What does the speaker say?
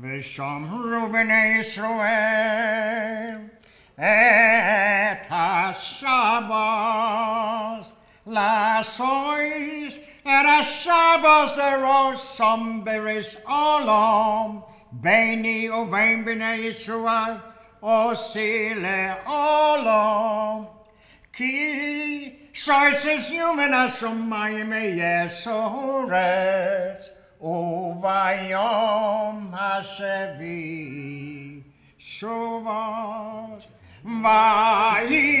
ושומרו בני ישראל את השבוס לעשויס את השבוס לראשם בריס עולם ביני ובין בני ישראל עושי לעולם כי שויסס יומן השמיים יסורץ Vayom Hashevi Shuvat Vayim